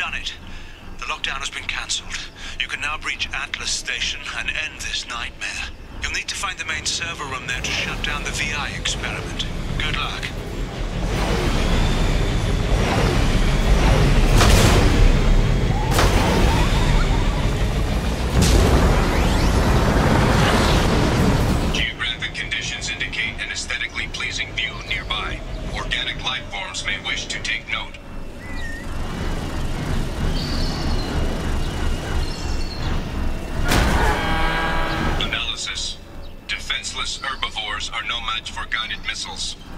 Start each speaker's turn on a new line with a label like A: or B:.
A: done it. The lockdown has been cancelled. You can now breach Atlas Station and end this nightmare. You'll need to find the main server room there to shut down the VI experiment.
B: Missiles.